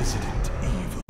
Resident Evil.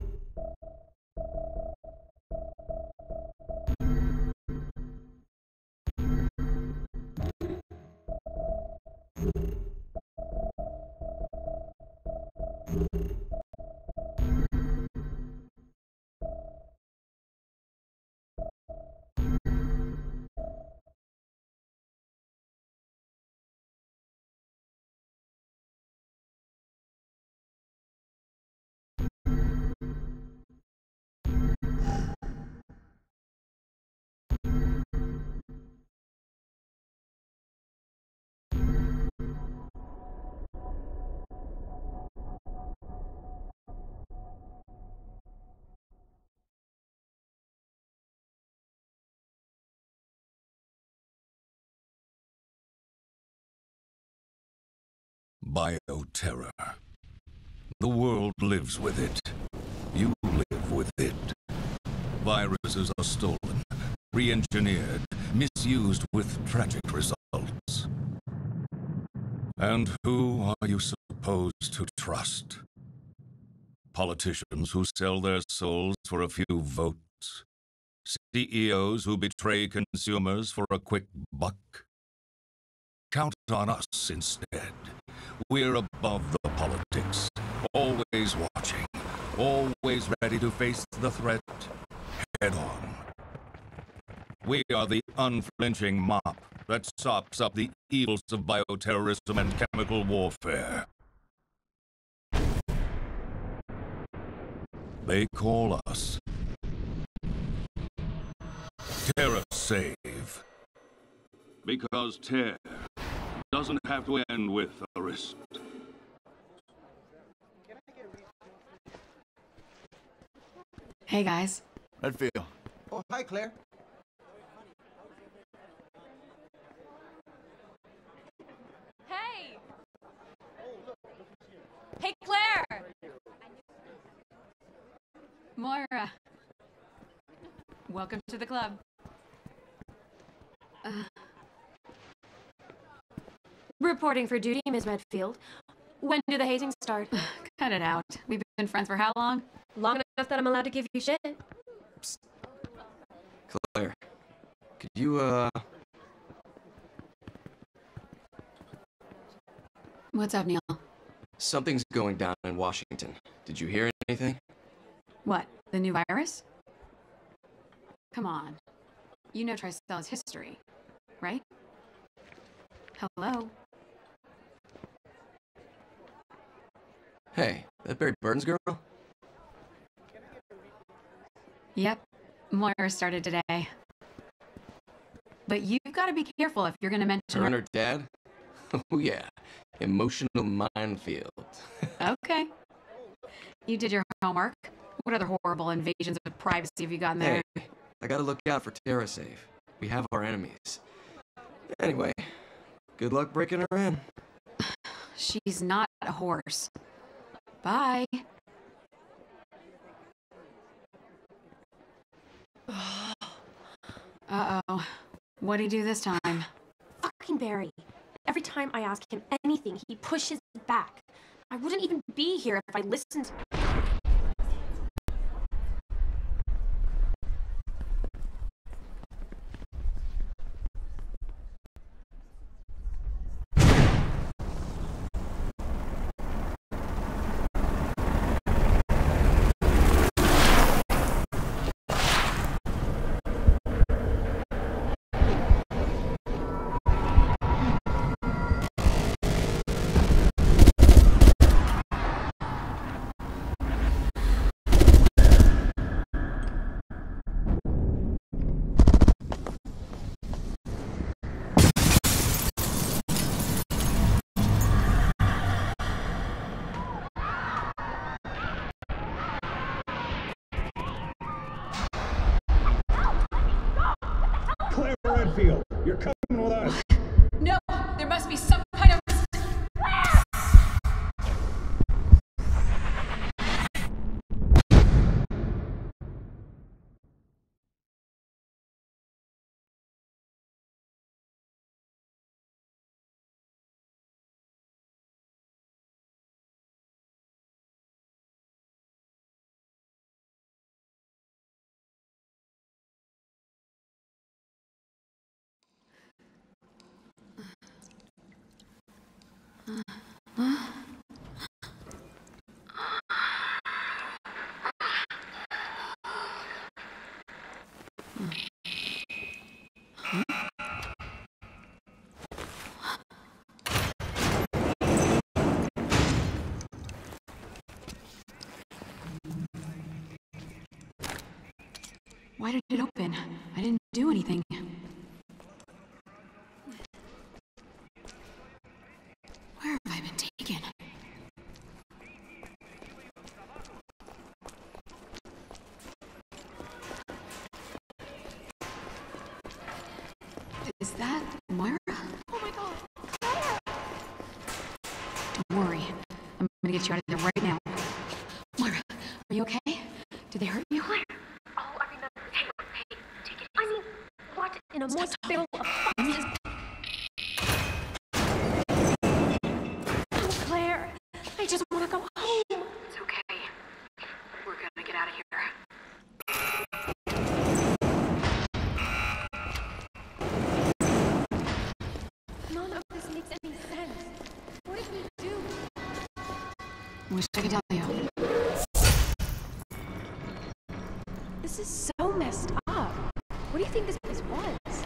Bioterror. The world lives with it. You live with it. Viruses are stolen, re-engineered, misused with tragic results. And who are you supposed to trust? Politicians who sell their souls for a few votes? CEOs who betray consumers for a quick buck? Count on us instead. We're above the politics, always watching, always ready to face the threat head on. We are the unflinching mop that sops up the evils of bioterrorism and chemical warfare. They call us TerraSave. Because Terra doesn't have to end with a wrist. Hey guys. Redfield. Oh, hi, Claire. Hey! Hey, Claire! Moira. Welcome to the club. Uh, Reporting for duty, Ms. Redfield. When do the hazing start? cut it out. We've been friends for how long? Long enough that I'm allowed to give you shit. Claire. Could you, uh... What's up, Neil? Something's going down in Washington. Did you hear anything? What? The new virus? Come on. You know Tricell's history, right? Hello? Hey, that Barry Burton's girl? Yep. Moira started today. But you've got to be careful if you're going to mention Her and her dad? Oh yeah. Emotional minefield. Okay. You did your homework. What other horrible invasions of privacy have you gotten there? Hey, I gotta look out for TerraSave. We have our enemies. Anyway, good luck breaking her in. She's not a horse. Bye. Uh-oh. What'd he do this time? Fucking Barry. Every time I ask him anything, he pushes back. I wouldn't even be here if I listened. Redfield, you're coming Why did it open? I didn't do anything. Where have I been taken? Is that Moira? Oh my god. Don't worry. I'm gonna get you out of there right now. Moira, are you okay? Did they hurt you? Oh, I remember. Hey, hey, take it I mean, what in a more spill of foxes? Oh, Claire, I just want to go home. It's okay. We're gonna get out of here. None of this makes any sense. What did we do? Wish I could tell you. This is messed up. What do you think this place was?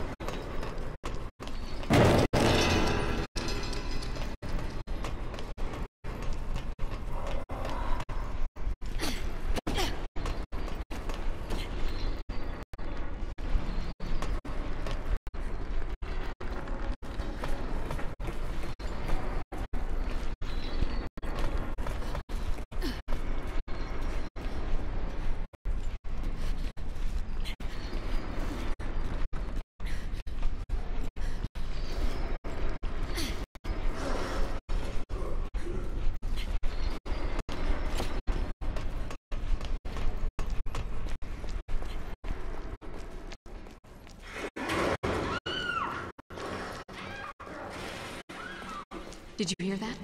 Did you hear that?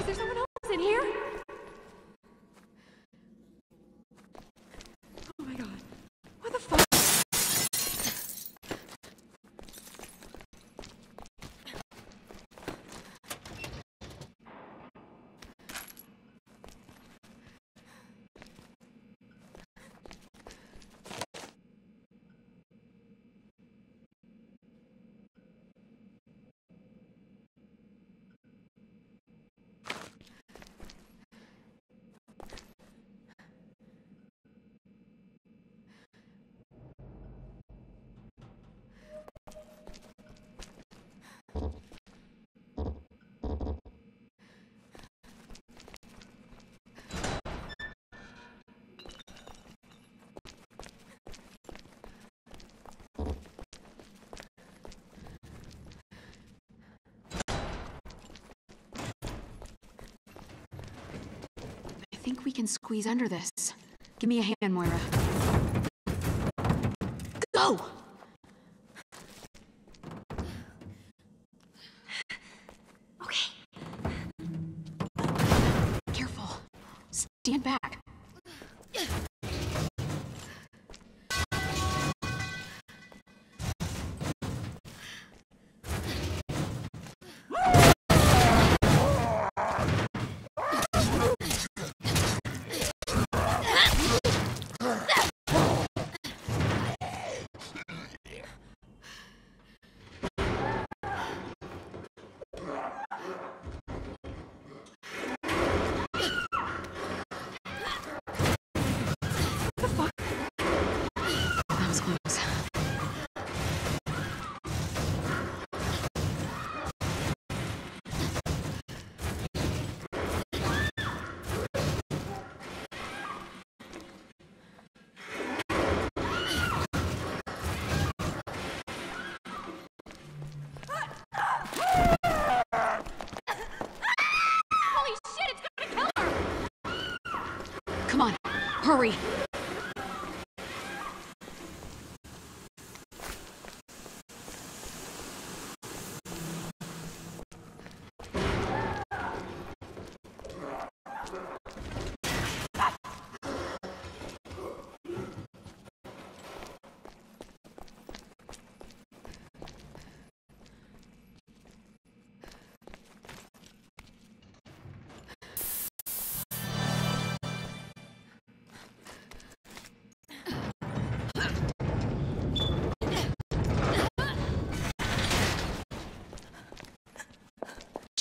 Is there someone else in here? Oh my god. What the fuck? I think we can squeeze under this. Give me a hand, Moira.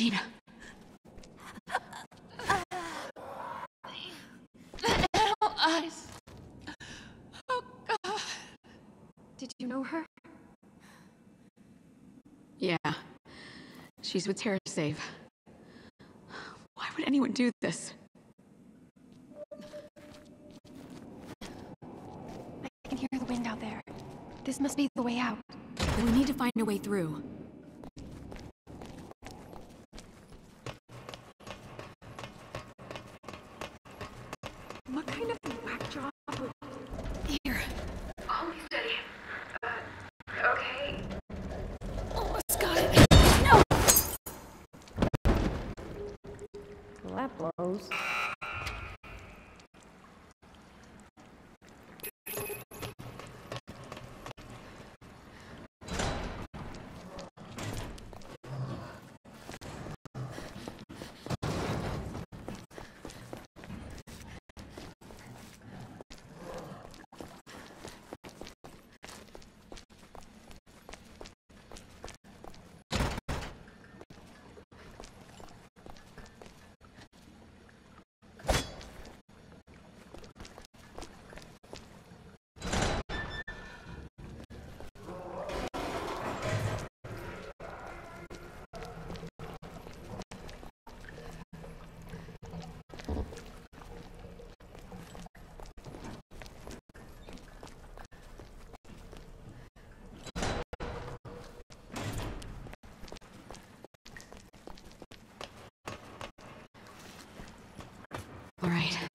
Gina. Eyes. Oh, God. Did you know her? Yeah. She's with TerraSave. Why would anyone do this? I can hear the wind out there. This must be the way out. We need to find a way through.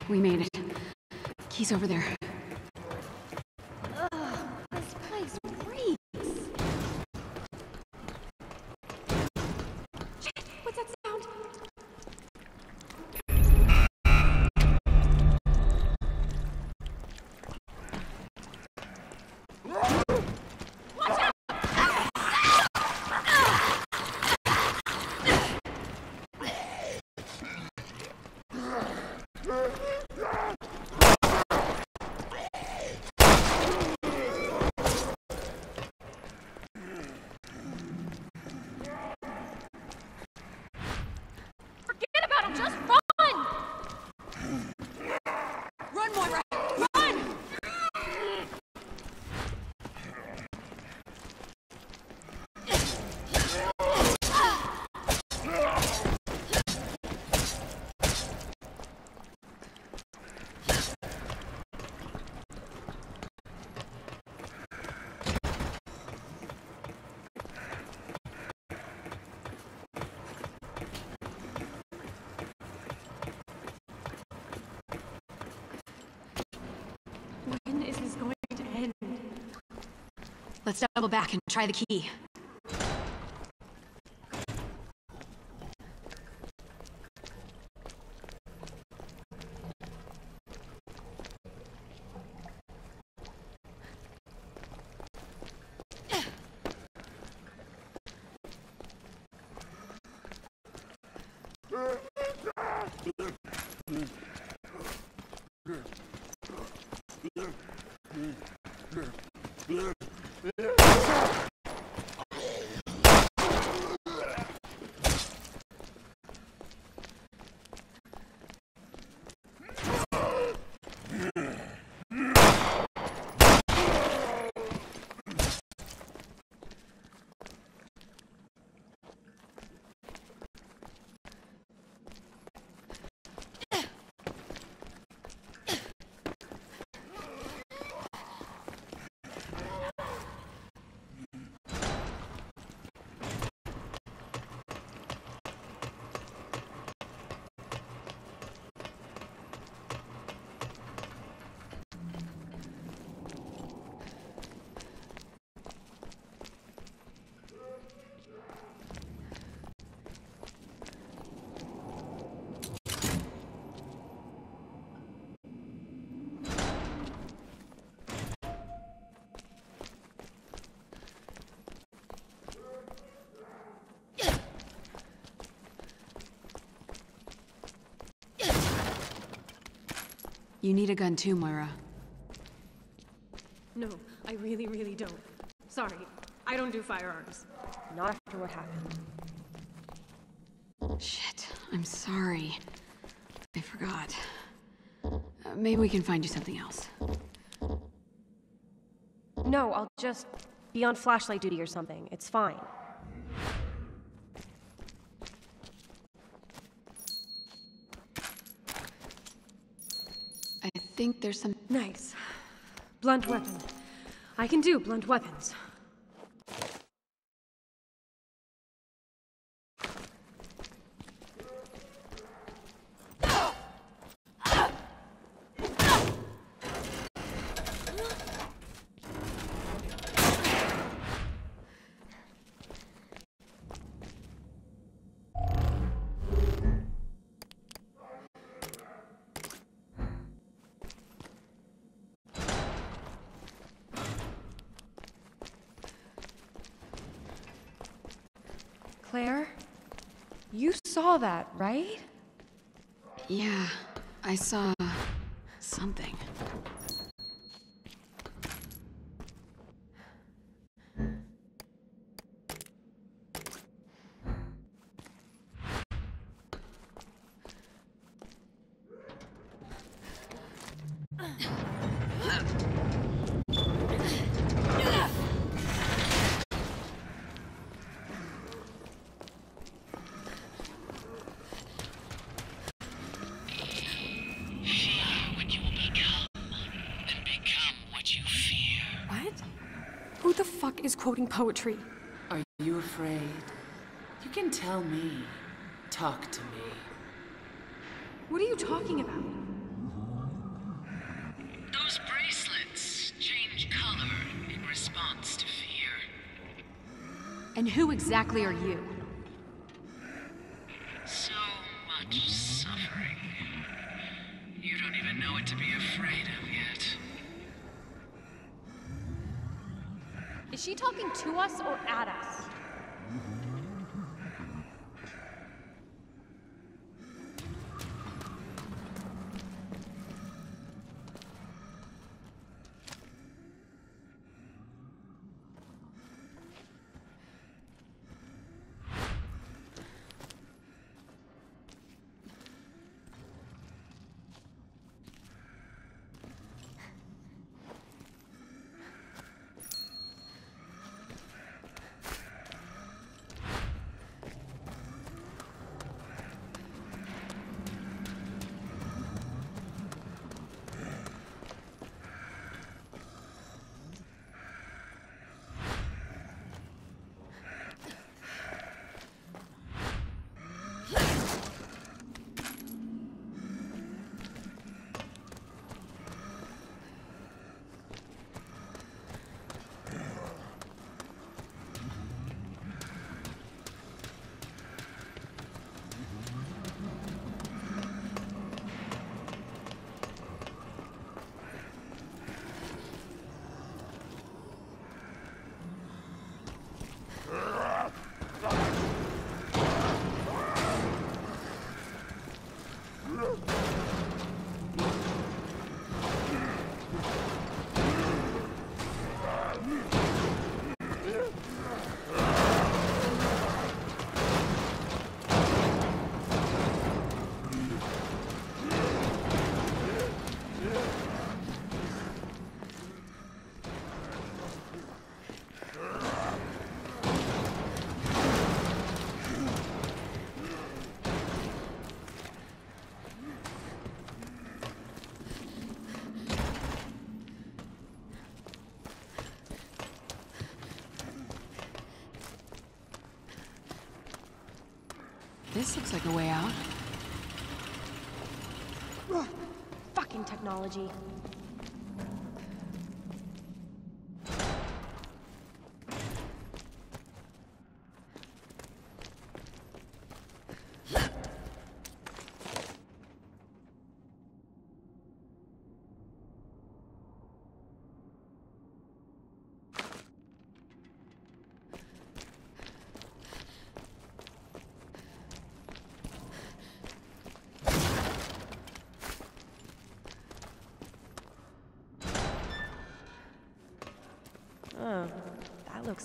We made it. Key's over there. Let's double back and try the key. Uh. You need a gun too, Moira. No, I really, really don't. Sorry, I don't do firearms. Not after what happened. Shit, I'm sorry. I forgot. Uh, maybe we can find you something else. No, I'll just be on flashlight duty or something. It's fine. I think there's some. Nice. Blunt weapon. I can do blunt weapons. Claire? You saw that, right? Yeah, I saw. something. what you will become, and become what you fear. What? Who the fuck is quoting poetry? Are you afraid? You can tell me. Talk to me. What are you talking about? Those bracelets change color in response to fear. And who exactly are you? So much suffering. You don't even know what to be afraid of Is she talking to us or at us? This looks like a way out. Fucking technology.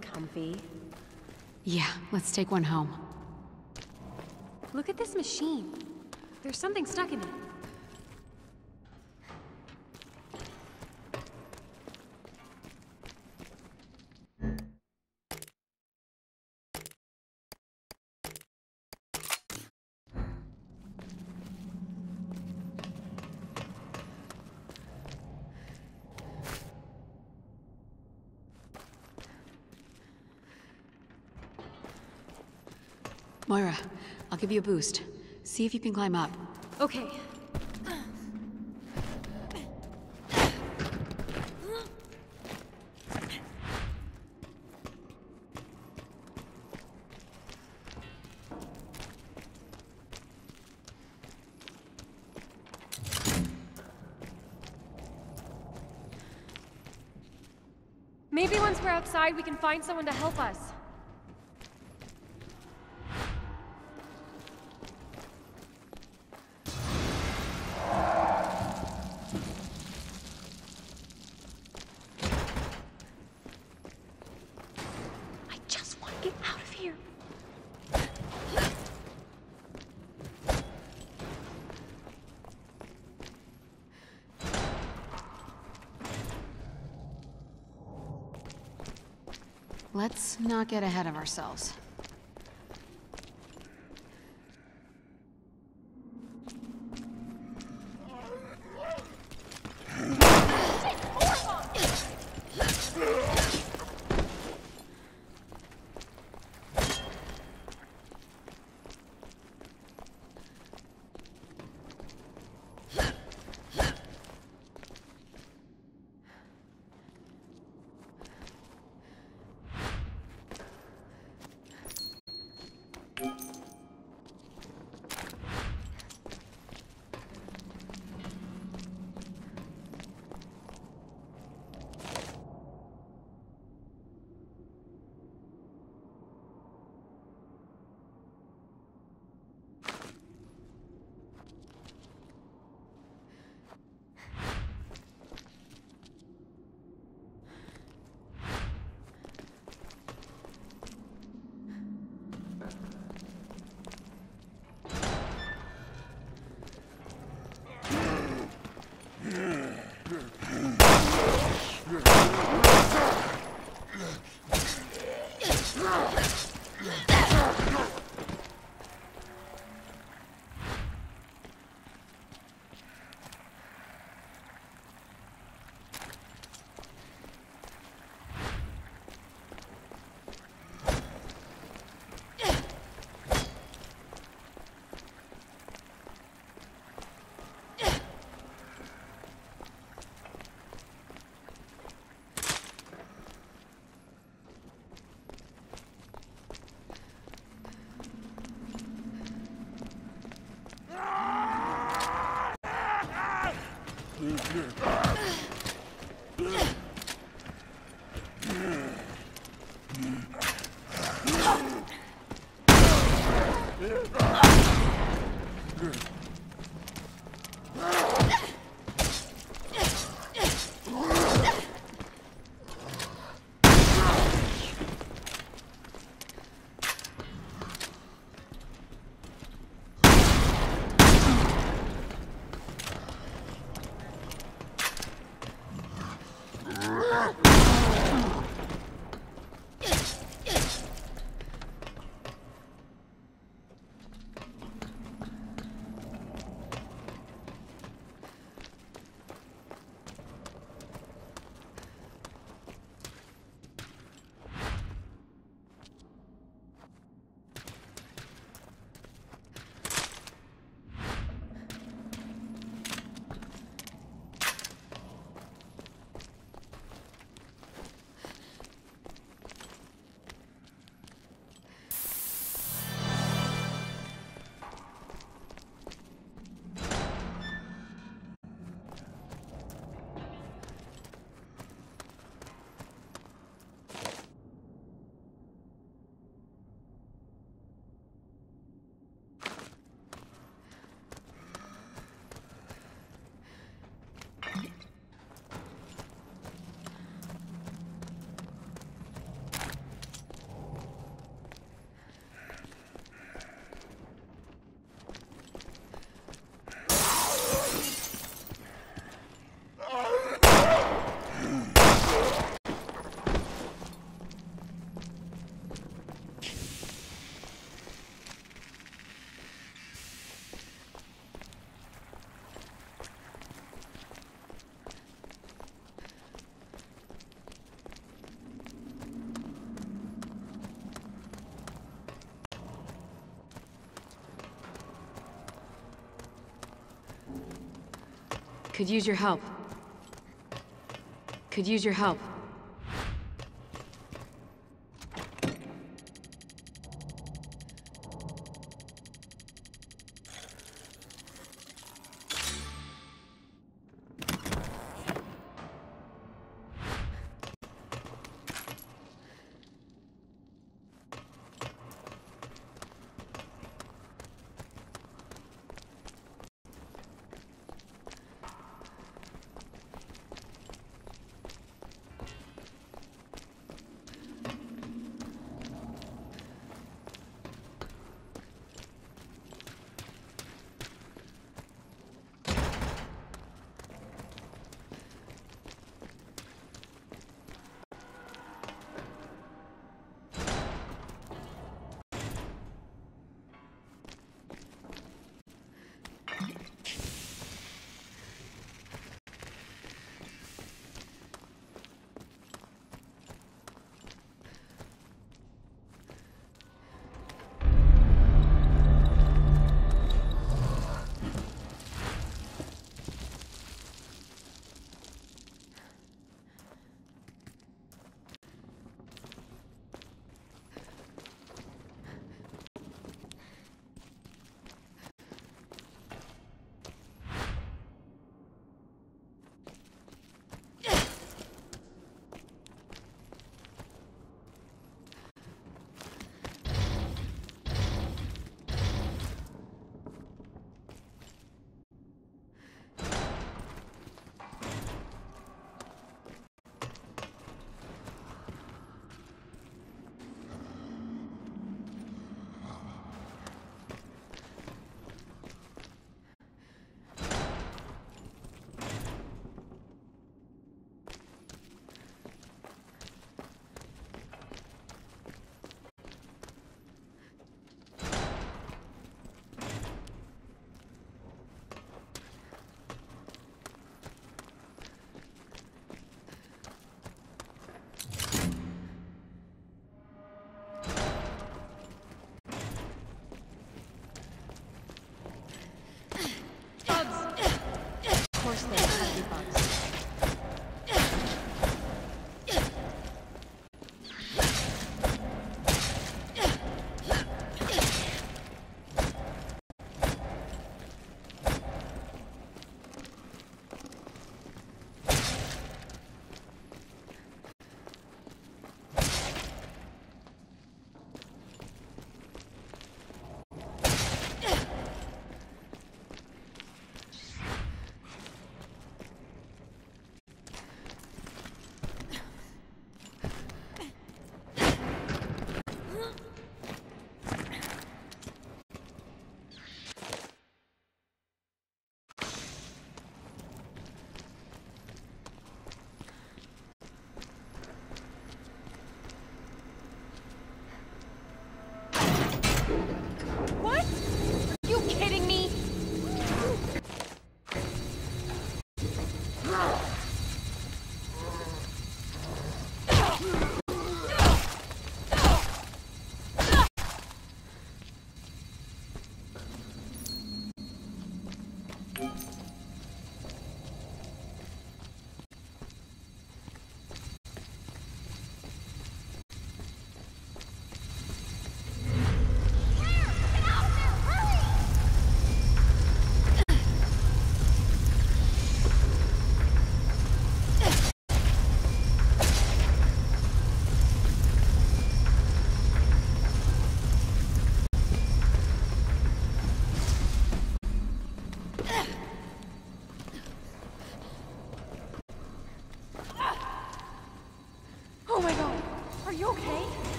Comfy. Yeah, let's take one home. Look at this machine. There's something stuck in it. Moira, I'll give you a boost. See if you can climb up. Okay. Maybe once we're outside, we can find someone to help us. Not get ahead of ourselves. Could use your help. Could use your help.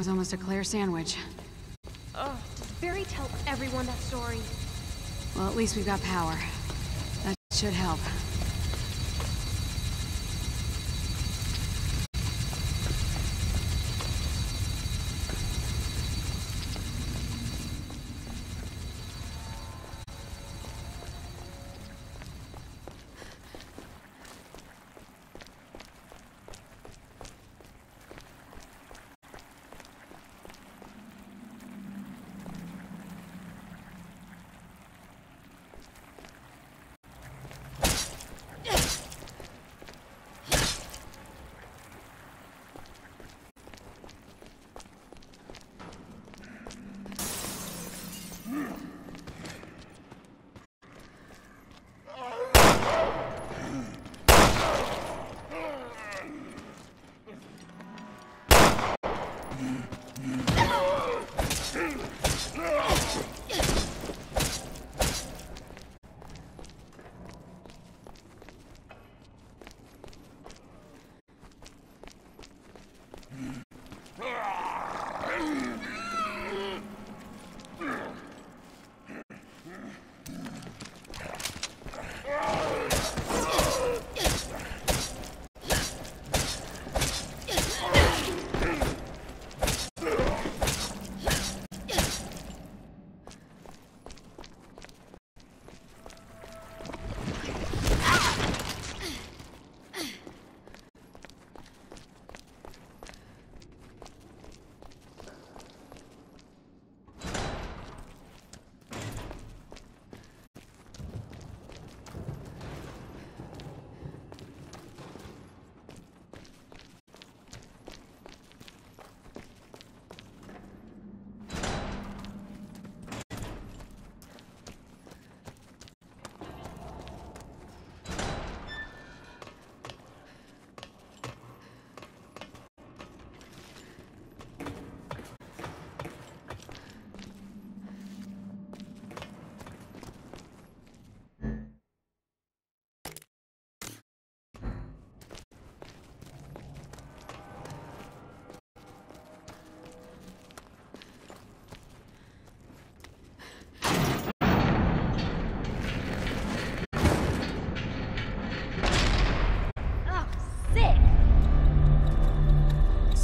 Was almost a Claire sandwich. Oh, Ugh, does Barry tell everyone that story? Well, at least we've got power. That should help.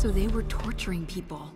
So they were torturing people.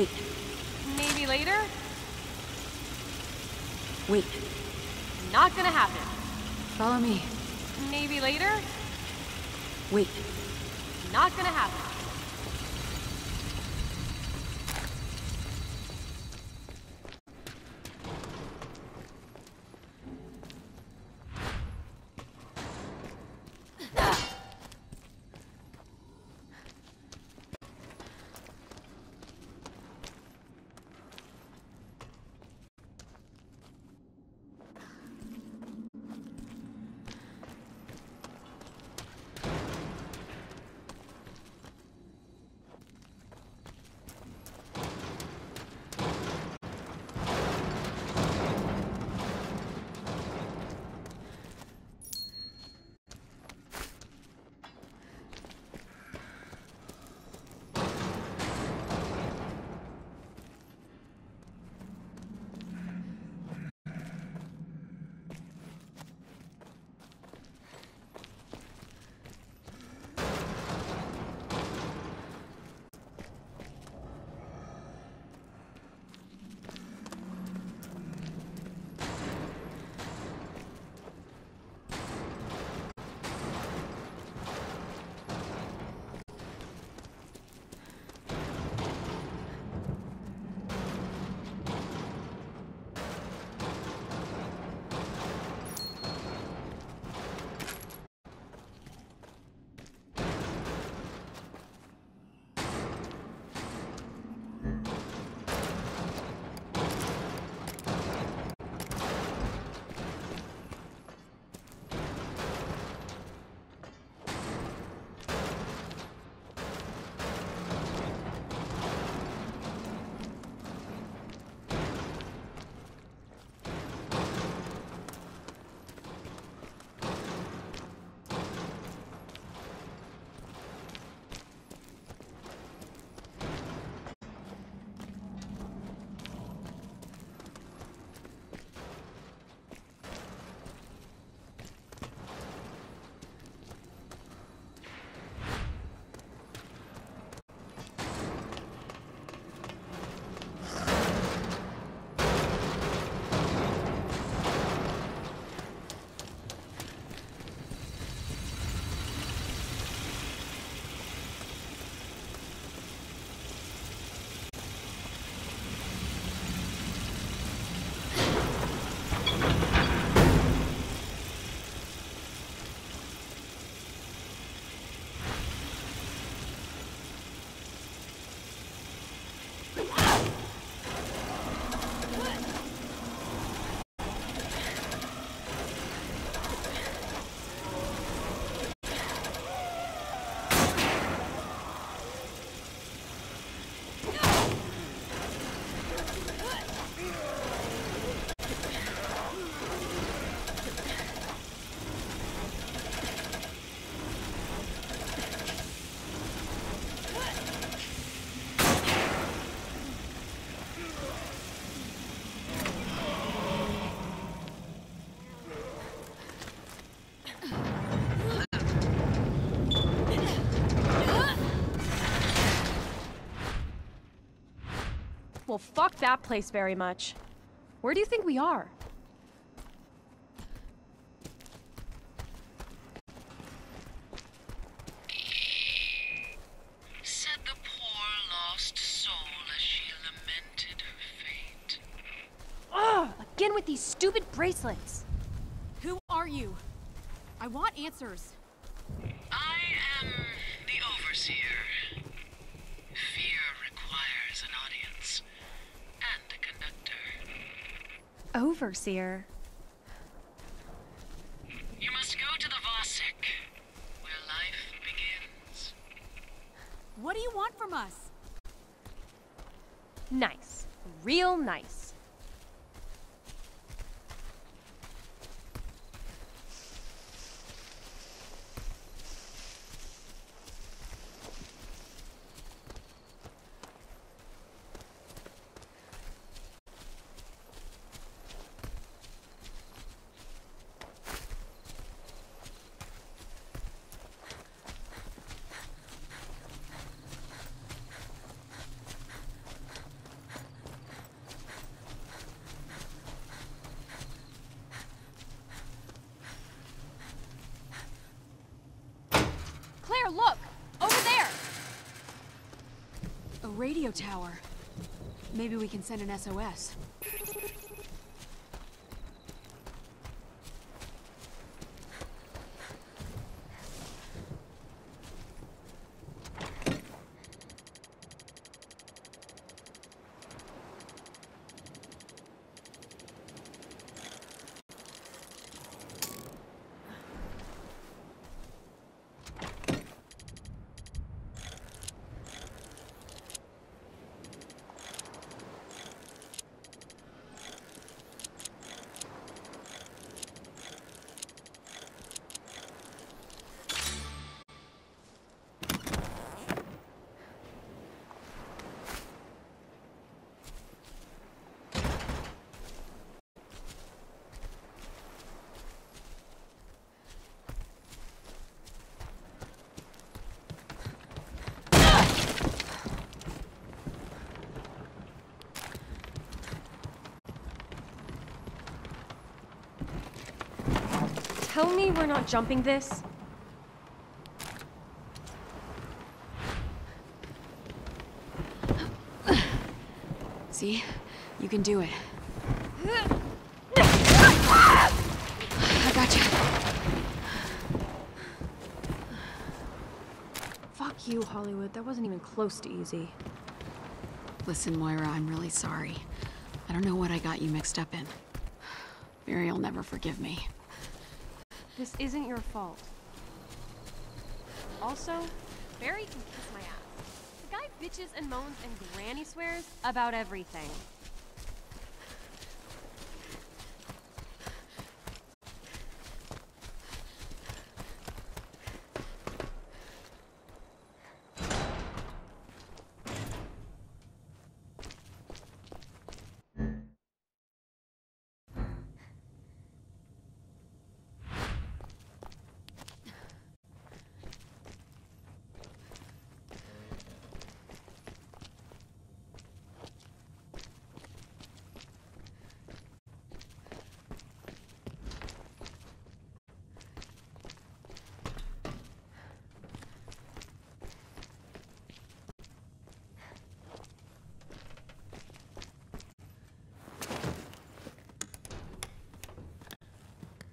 Wait, Maybe later? wait. Not gonna happen. Follow me. Maybe later? Wait. Not gonna happen. Well, fuck that place very much. Where do you think we are? Said the poor lost soul as she lamented her fate. Ugh! Again with these stupid bracelets! Who are you? I want answers. I am the Overseer. Fear requires an audience and a conductor. Overseer. You must go to the Vosik, where life begins. What do you want from us? Nice. Real nice. Claire, look! Over there! A radio tower. Maybe we can send an SOS. Me we're not jumping this. See? You can do it. I gotcha. Fuck you, Hollywood. That wasn't even close to easy. Listen, Moira, I'm really sorry. I don't know what I got you mixed up in. Barry'll never forgive me. This isn't your fault. Also, Barry can kiss my ass. The guy bitches and moans and granny swears about everything.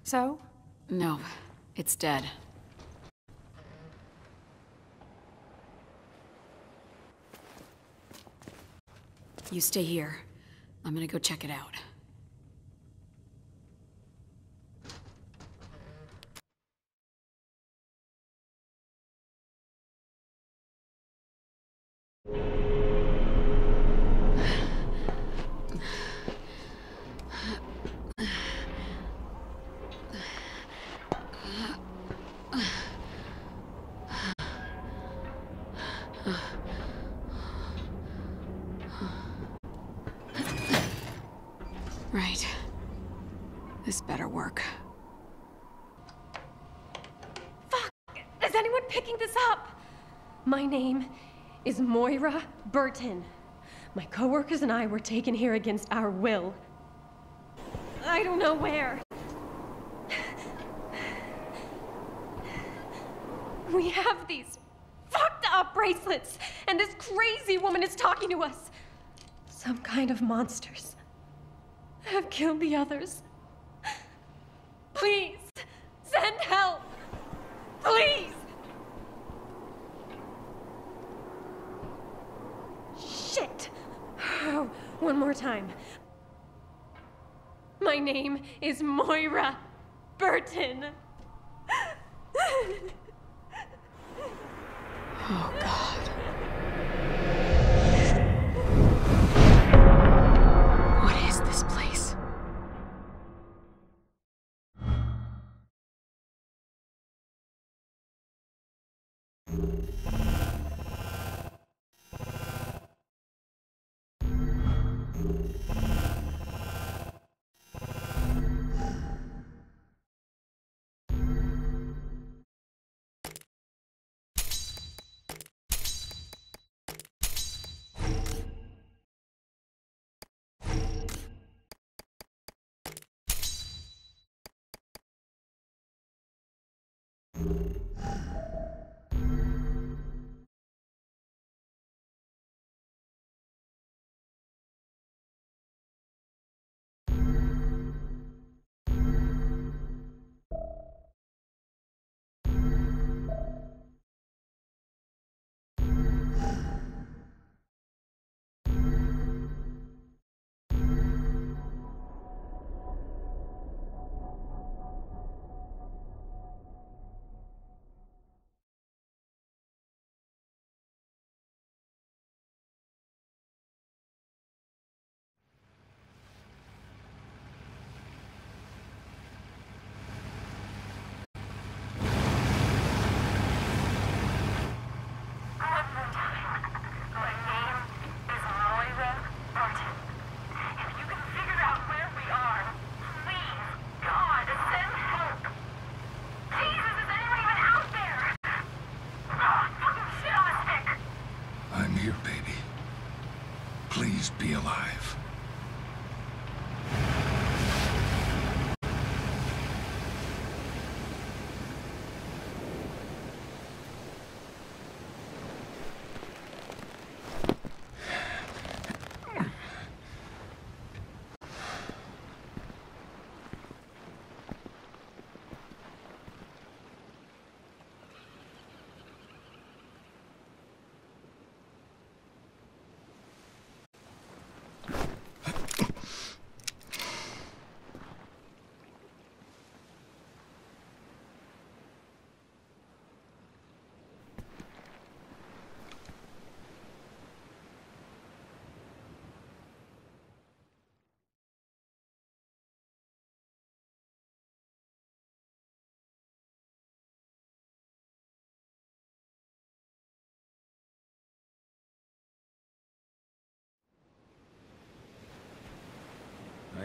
So? No, it's dead. You stay here. I'm gonna go check it out. Right. This better work. Is Burton. My coworkers and I were taken here against our will. I don't know where. We have these fucked up bracelets, and this crazy woman is talking to us. Some kind of monsters have killed the others. Please, send help! Please! Shit! Oh, one more time. My name is Moira Burton.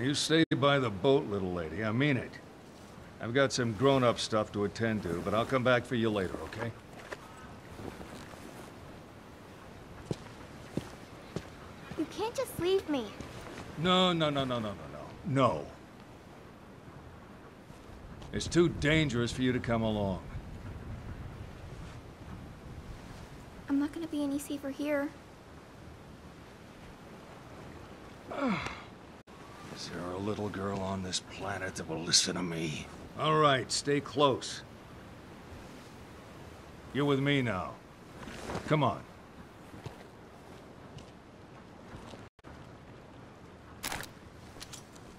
You stay by the boat, little lady. I mean it. I've got some grown-up stuff to attend to, but I'll come back for you later, okay? You can't just leave me. No, no, no, no, no, no, no. No. It's too dangerous for you to come along. I'm not gonna be any safer here. Is there a little girl on this planet that will listen to me? All right, stay close. You're with me now. Come on.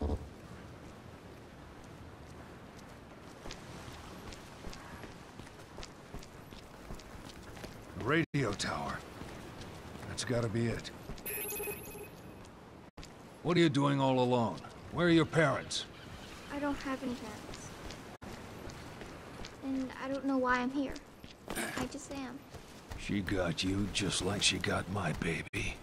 The radio tower. That's gotta be it. What are you doing all alone? Where are your parents? I don't have any parents. And I don't know why I'm here. I just am. She got you just like she got my baby.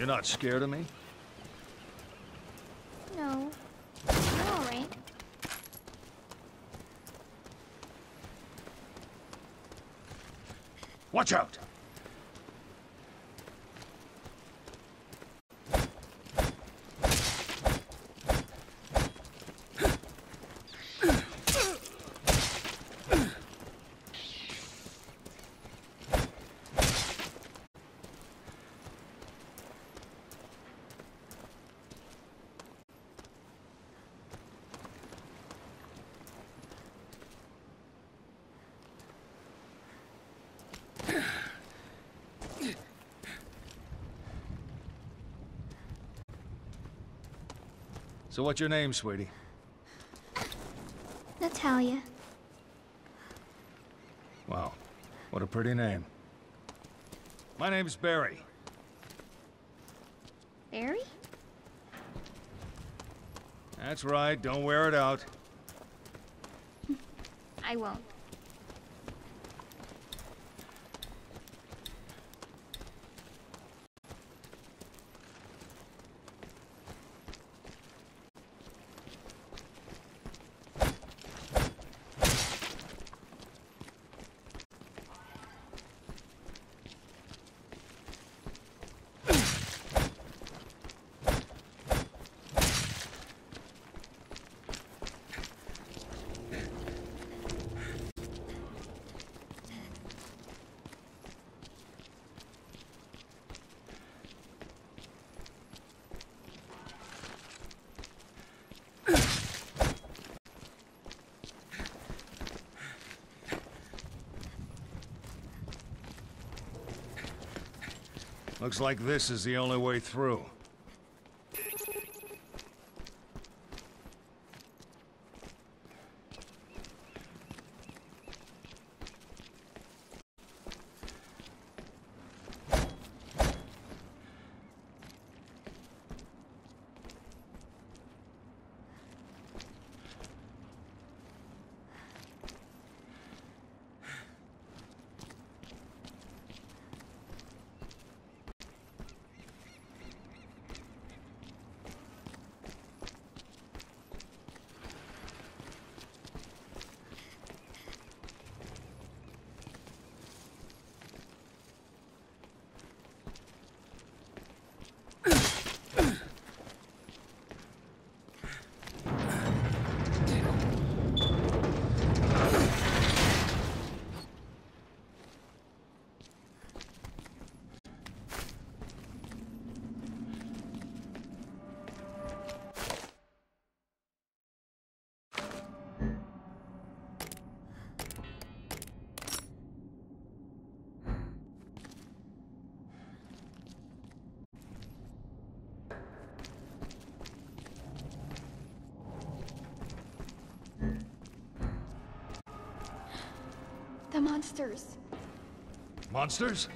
You're not scared of me? No. You're alright. Watch out! So what's your name, sweetie? Natalia. Wow, what a pretty name. My name's Barry. Barry? That's right, don't wear it out. I won't. Looks like this is the only way through. Monsters. Monsters?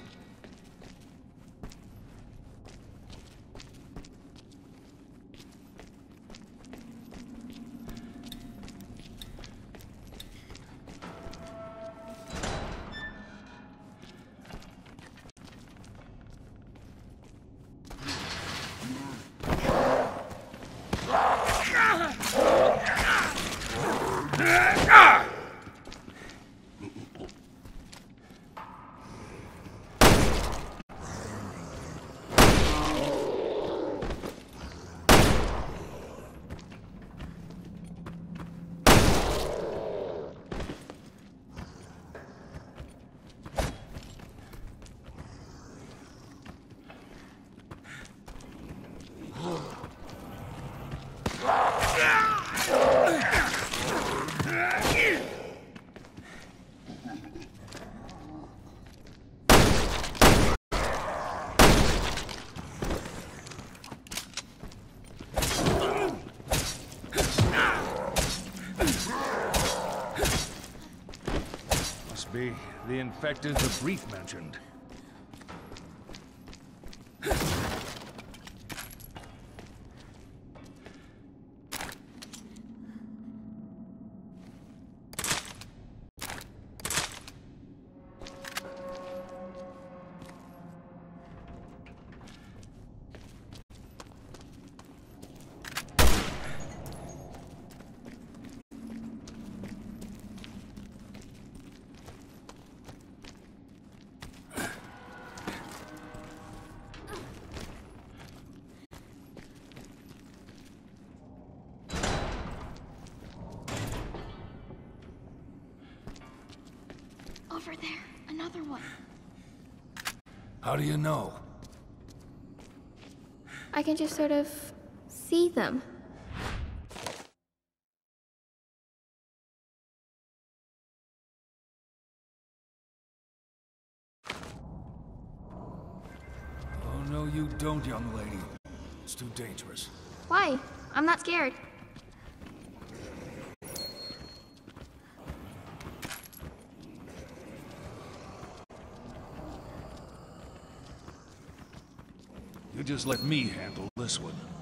Must be the infected the brief mentioned. Over there, another one. How do you know? I can just sort of see them. Oh, no, you don't, young lady. It's too dangerous. Why? I'm not scared. Just let me handle this one.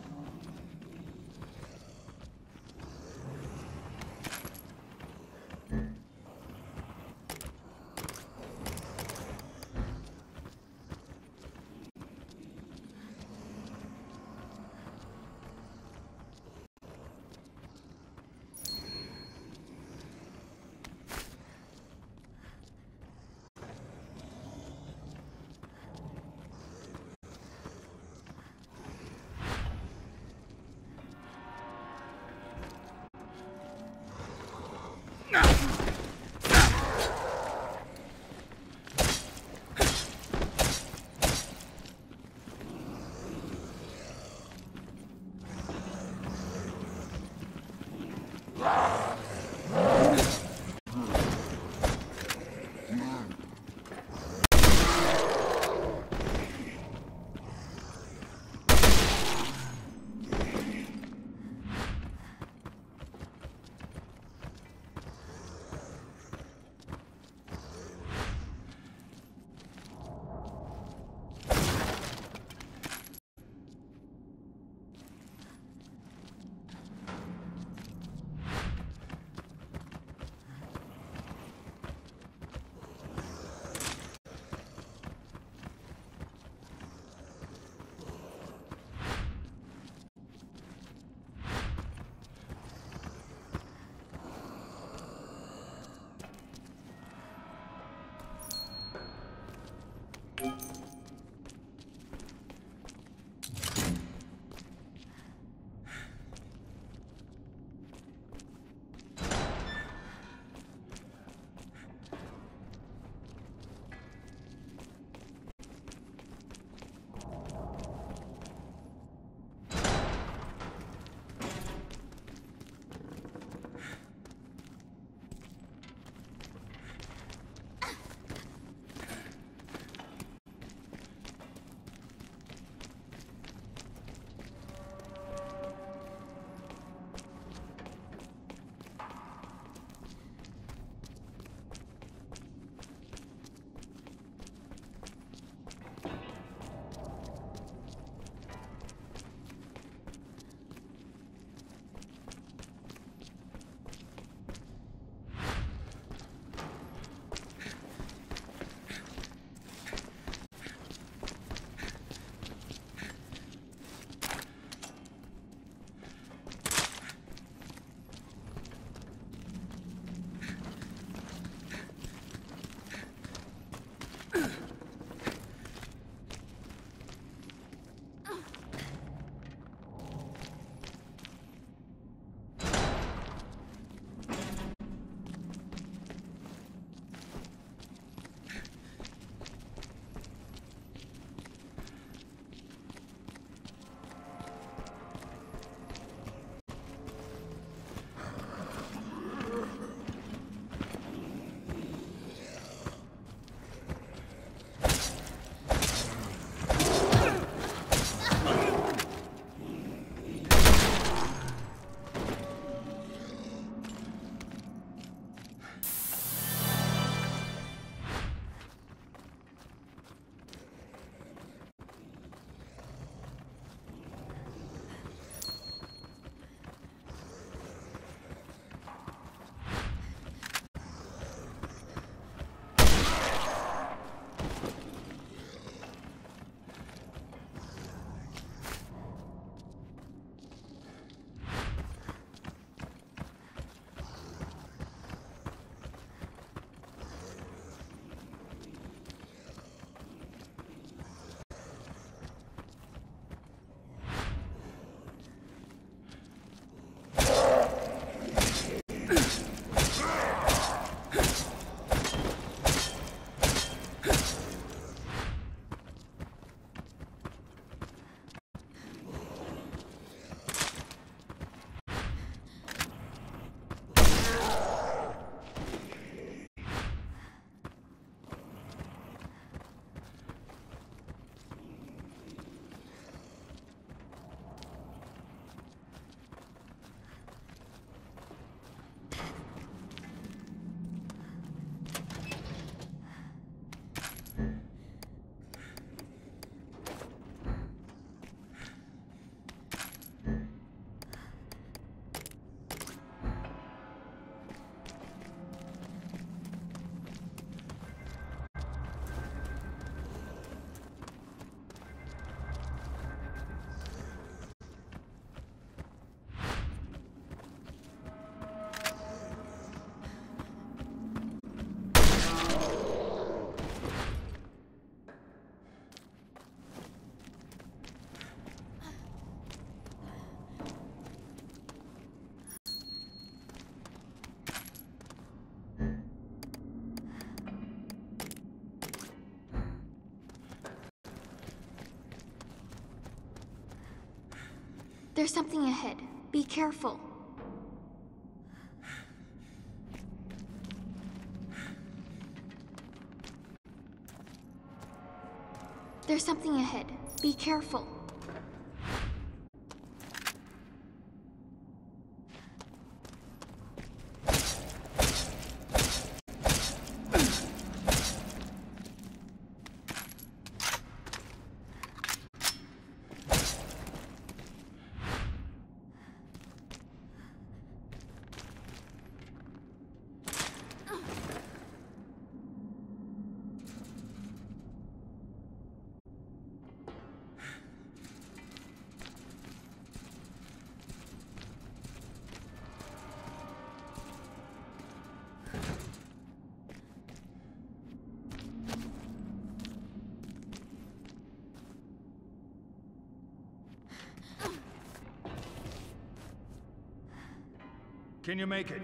There's something ahead. Be careful. There's something ahead. Be careful. Can you make it?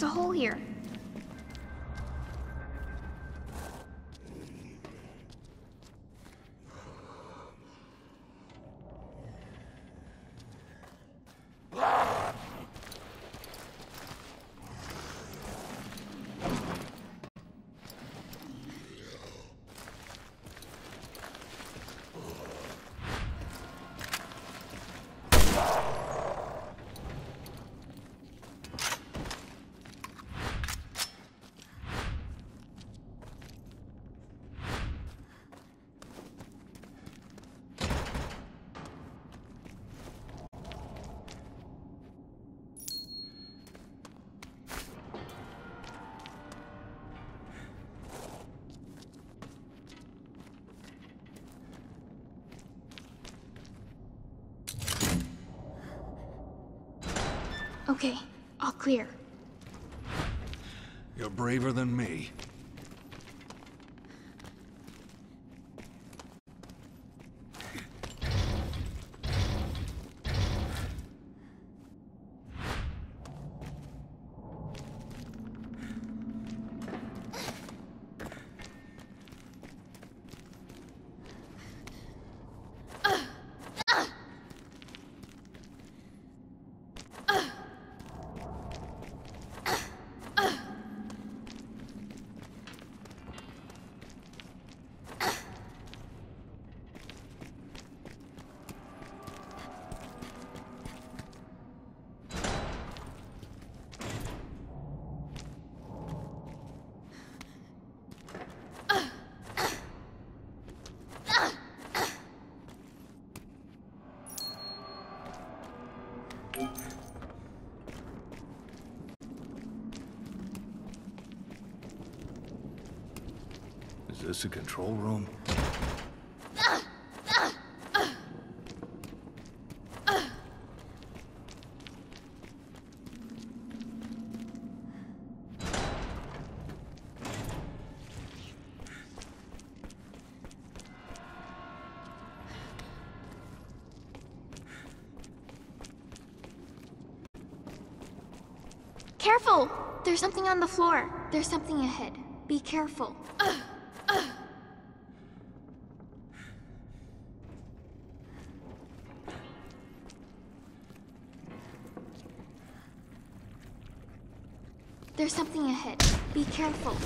There's a hole here. Okay, all clear. You're braver than me. This a control room? Careful! There's something on the floor. There's something ahead. Be careful. There's something ahead. Be careful.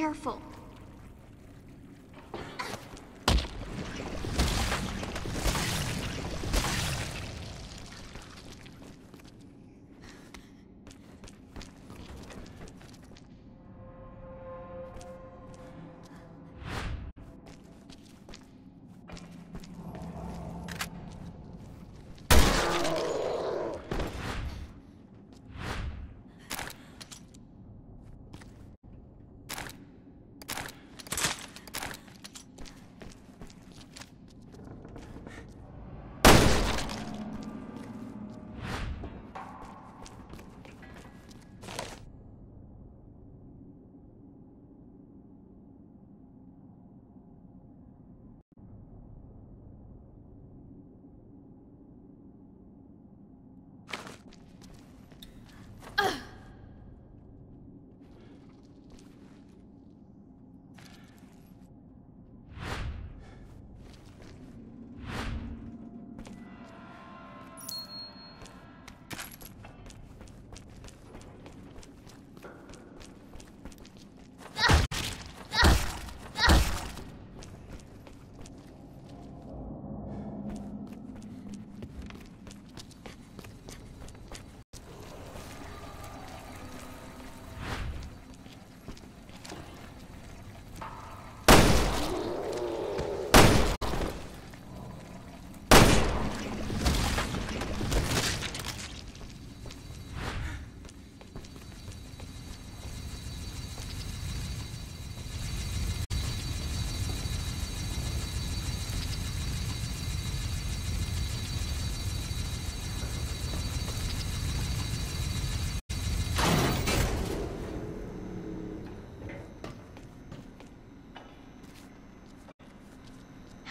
Careful.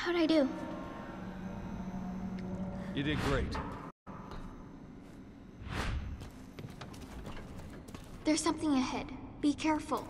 How'd I do? You did great. There's something ahead. Be careful.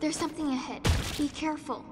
There's something ahead. Be careful.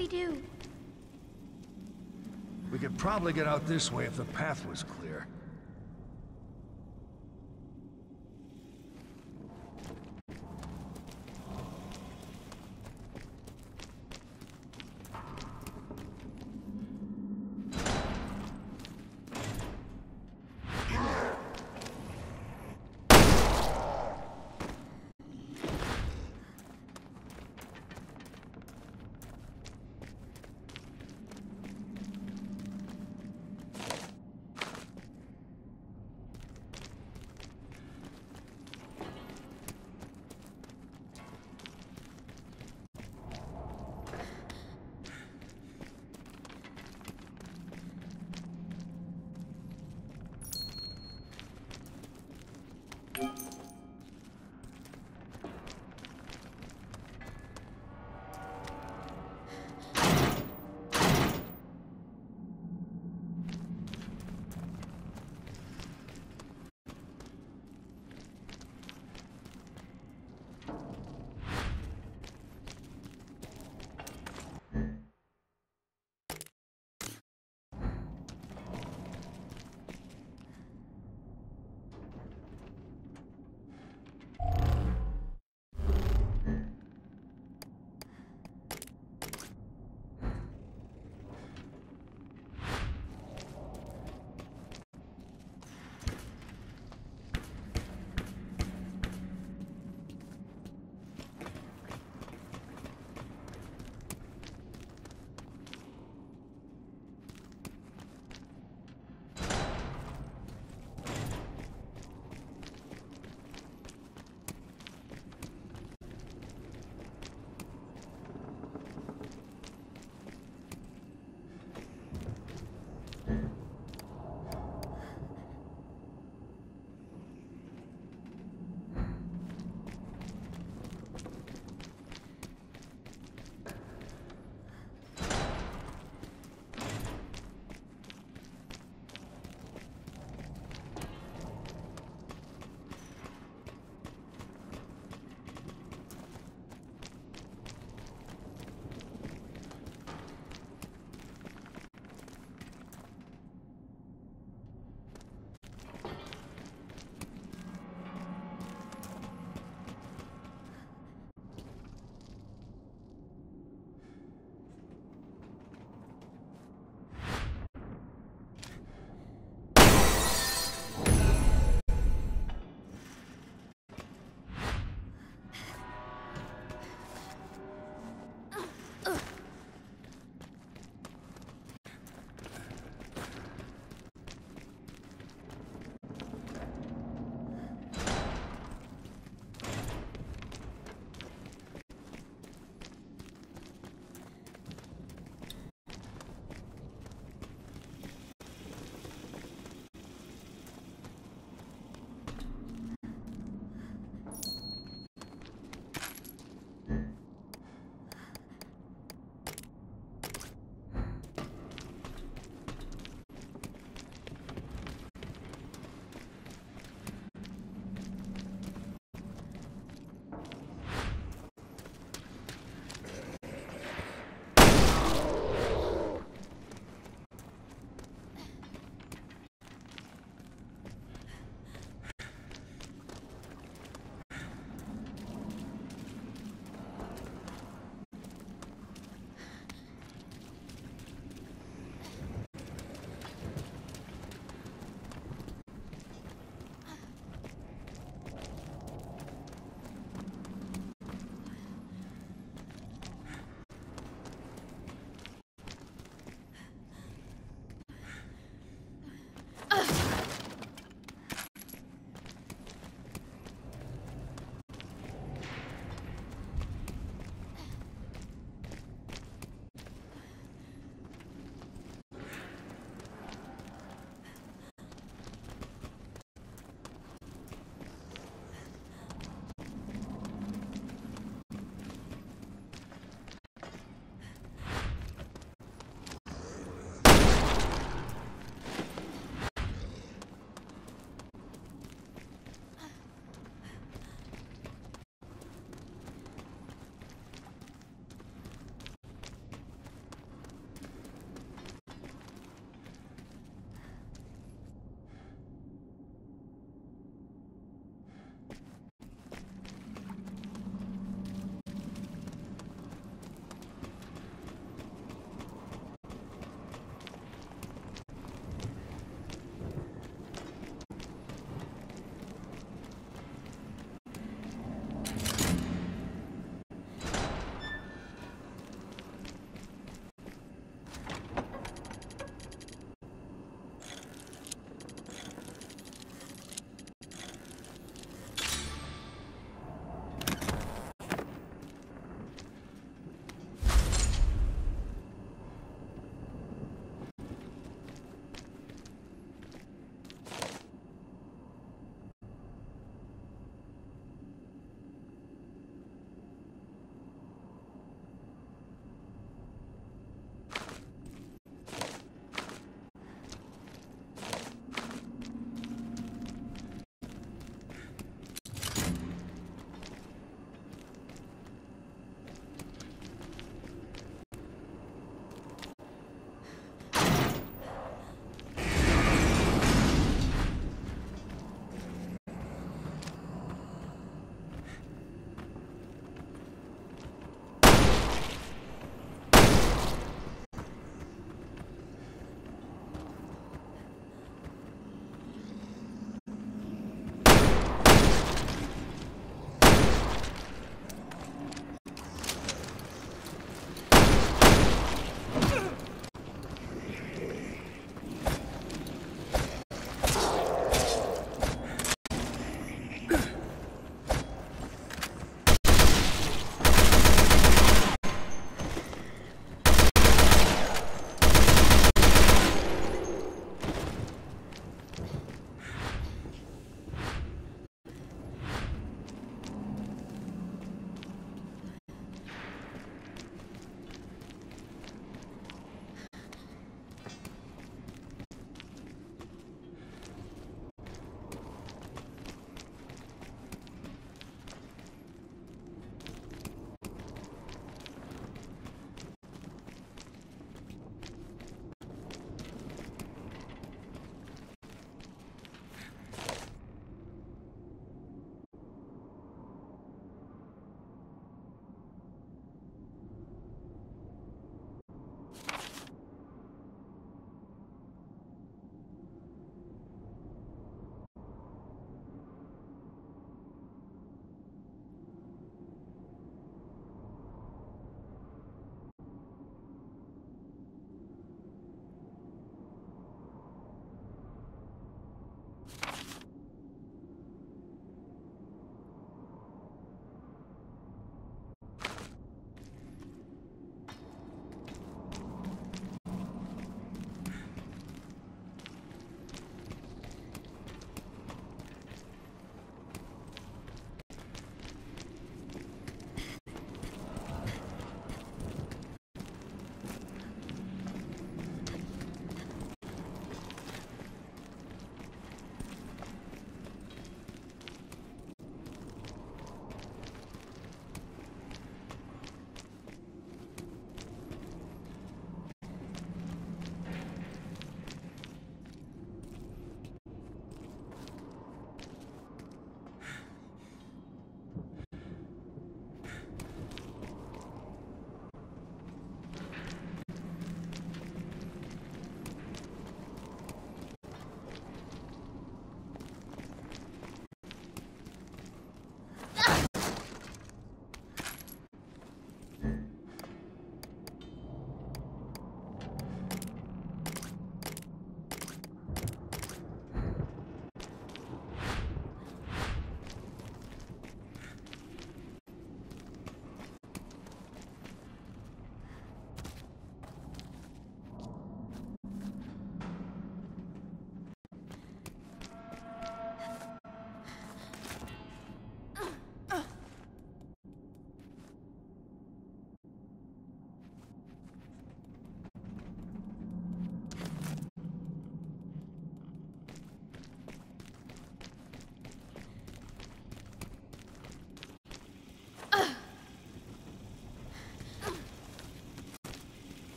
We do? We could probably get out this way if the path was clear.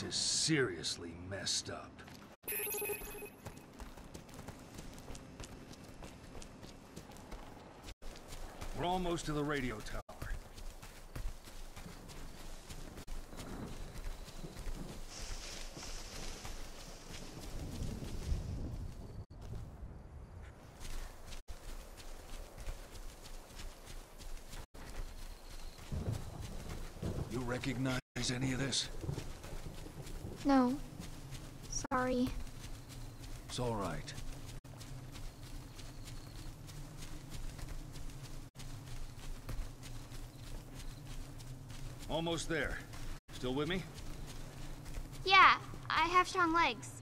This is seriously messed up. We're almost to the radio tower. You recognize any of this? No. Sorry. It's all right. Almost there. Still with me? Yeah, I have strong legs.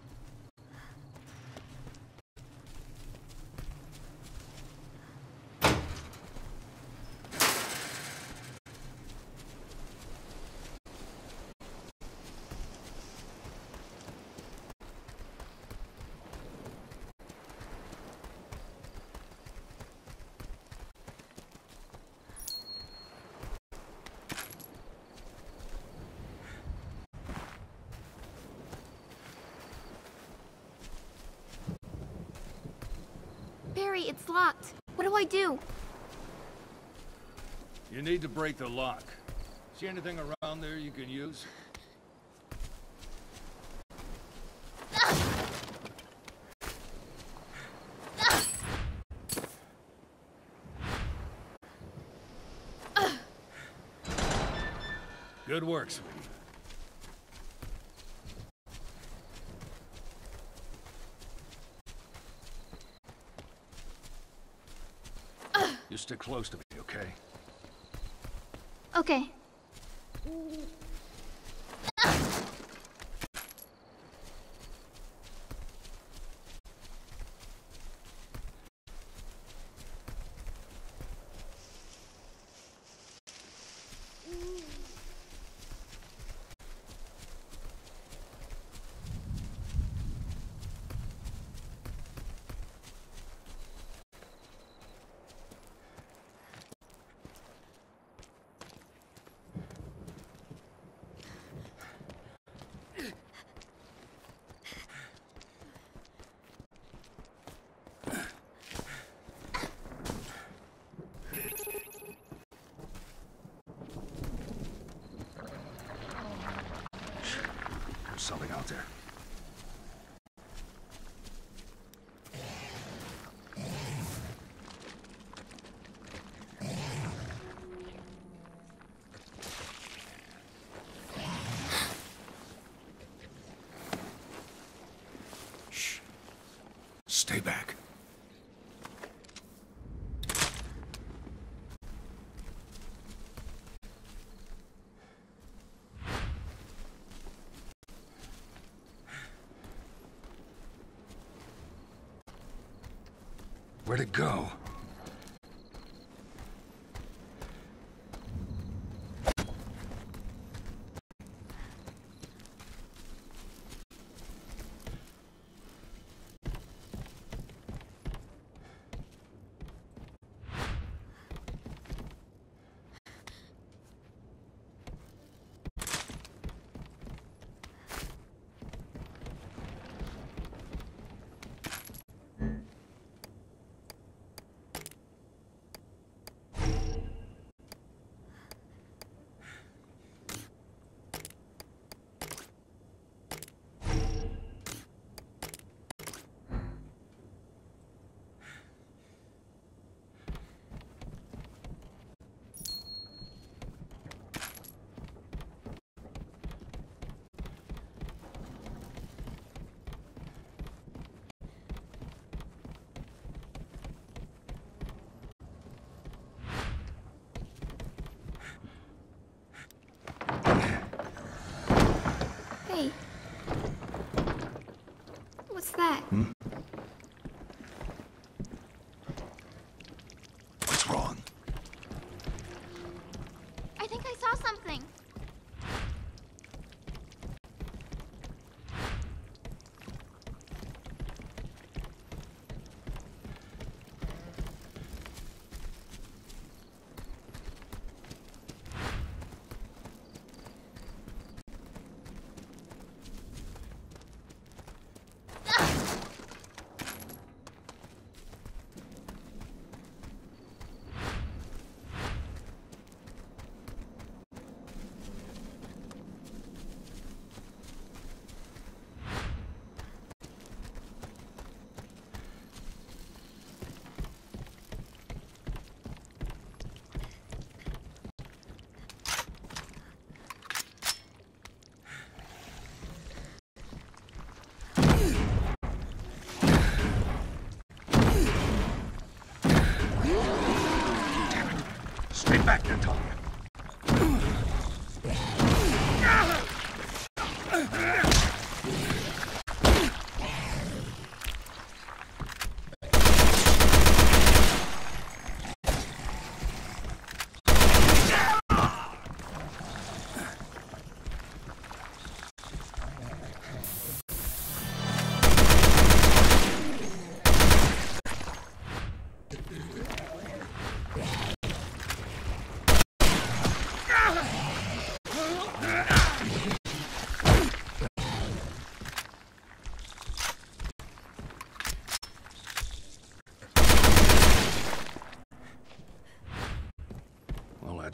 Barry, locked. What do I do? You need to break the lock. See anything around there you can use? Good work, sweetie. Stick close to me, okay? Okay. There's something out there. Shh. Stay back. Where'd it go?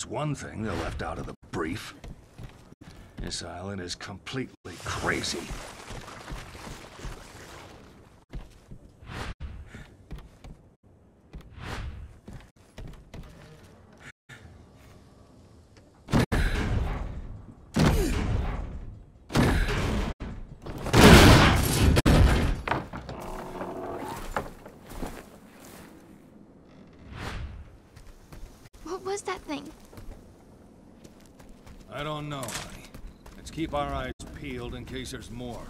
One thing they left out of the brief. This island is completely crazy. What was that thing? I don't know, honey. Let's keep our eyes peeled in case there's more.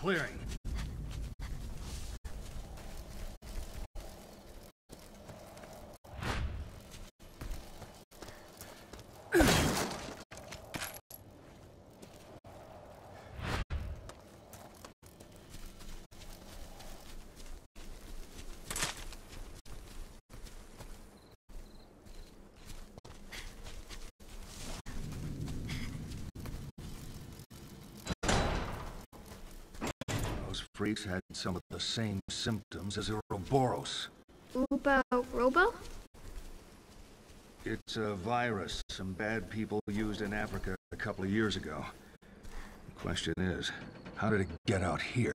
Clearing. Freaks had some of the same symptoms as Ouroboros. Ubo Robo? It's a virus some bad people used in Africa a couple of years ago. The question is, how did it get out here?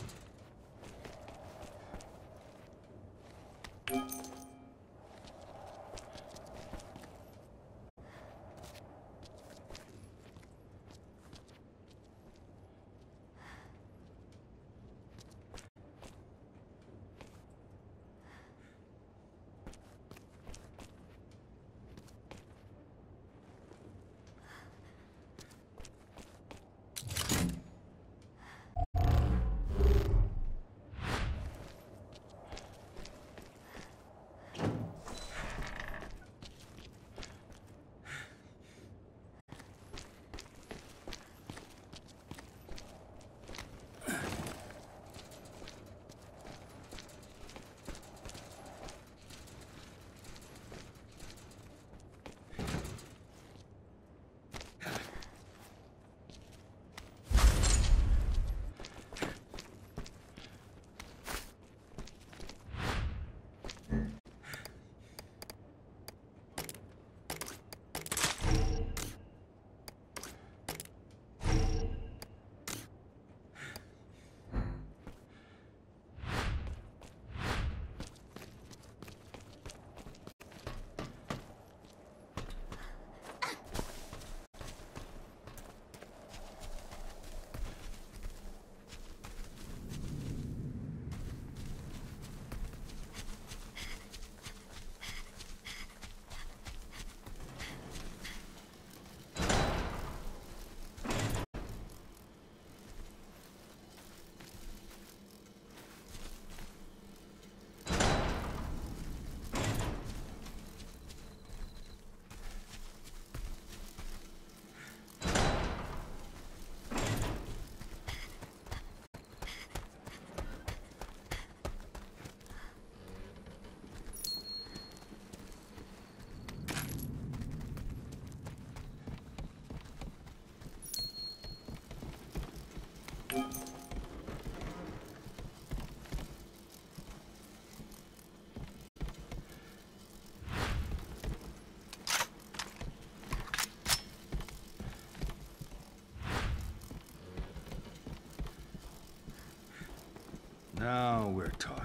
Now we're talking.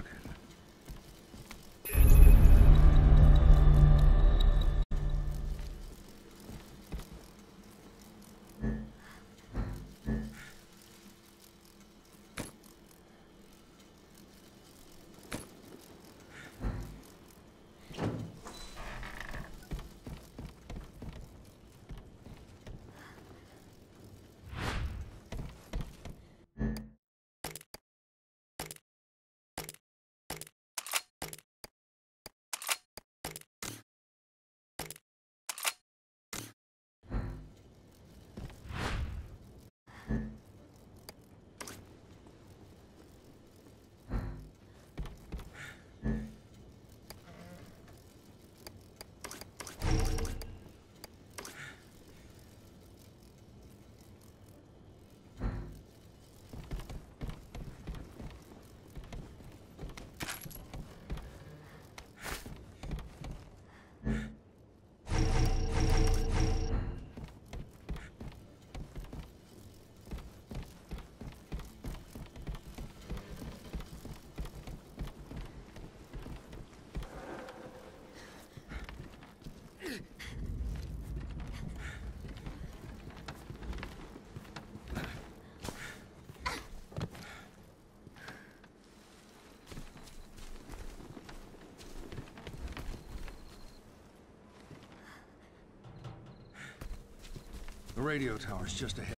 The radio tower's just ahead.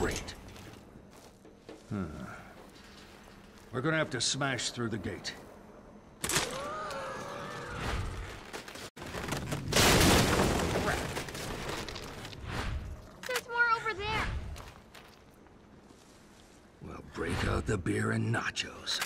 Great. Hmm. We're gonna have to smash through the gate. There's more over there. We'll break out the beer and nachos.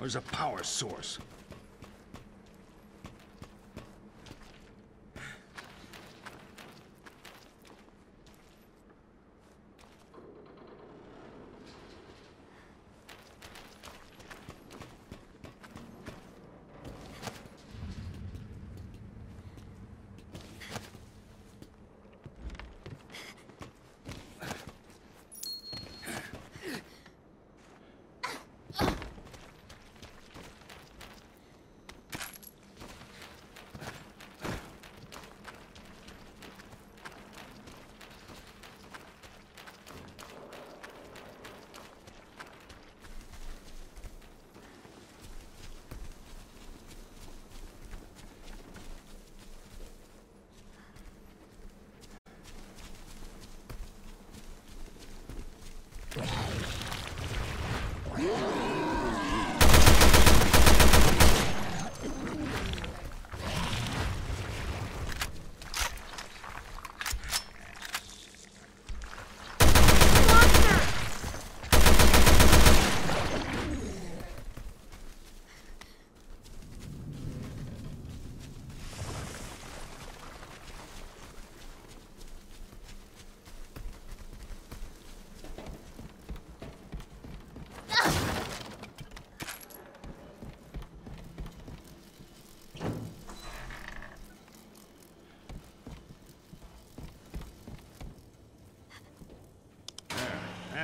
Where's a power source?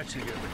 That should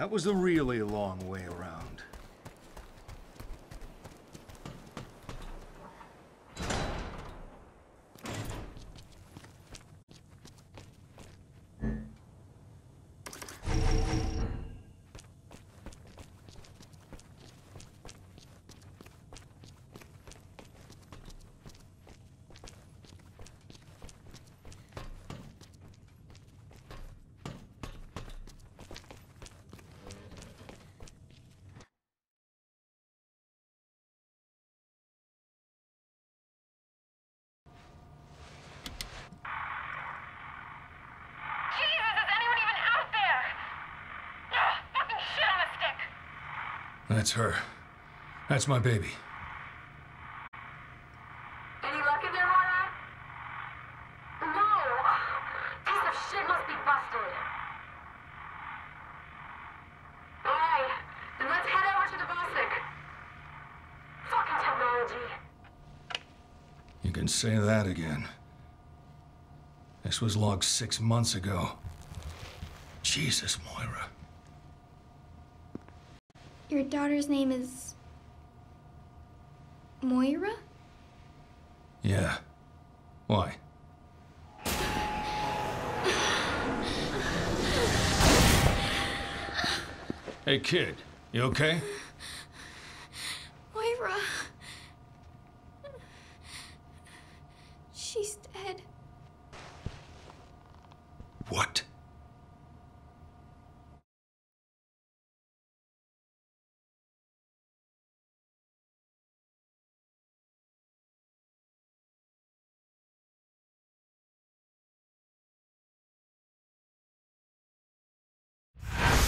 that was a really long way around. Jesus, is anyone even out there? Ugh, fucking shit on a stick. That's her. That's my baby. Any luck in there, Moira? No. Piece of shit must be busted. Alright, then let's head over to the Bosic. Fucking technology. You can say that again. This was logged six months ago. Jesus, Moira. Your daughter's name is. Moira? Yeah. Why? Hey, kid. You okay? Moira. She's dead. What?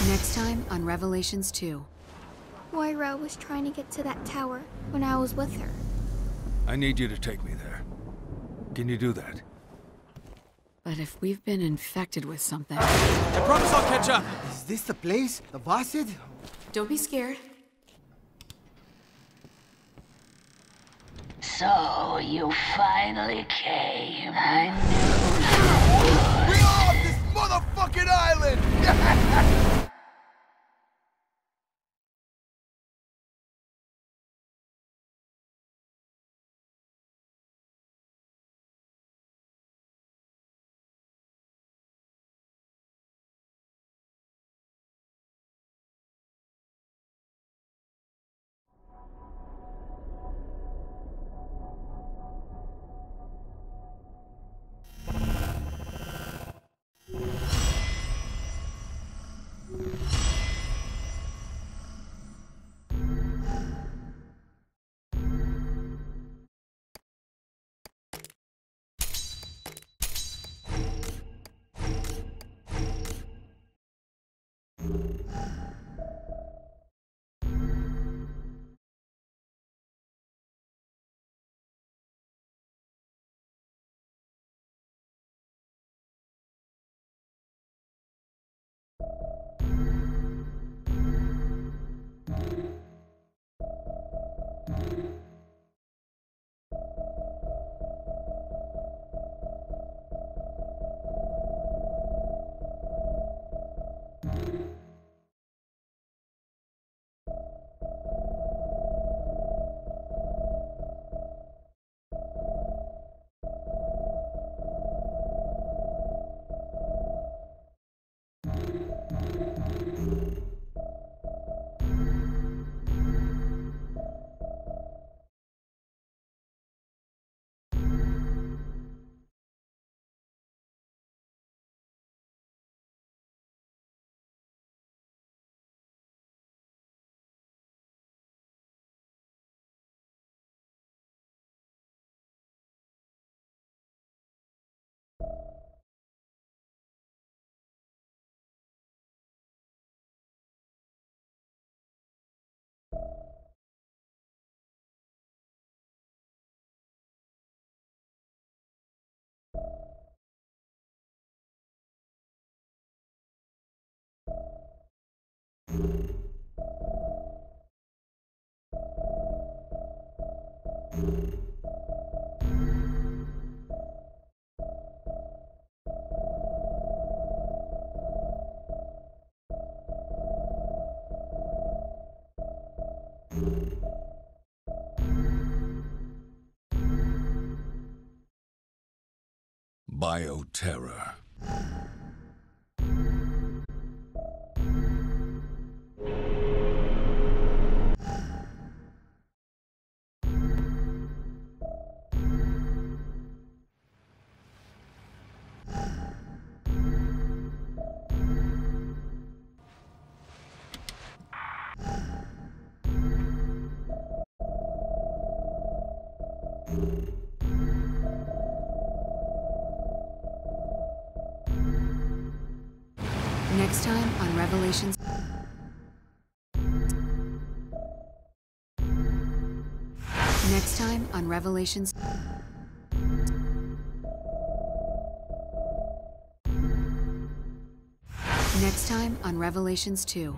Next time on Revelations 2. Moira was trying to get to that tower when I was with her. I need you to take me there. Can you do that? But if we've been infected with something. I promise I'll catch up. Is this the place? The Basid? Don't be scared. So you finally came. I knew you would. fucking island! Bioterror. Revelations. Next time on Revelations 2.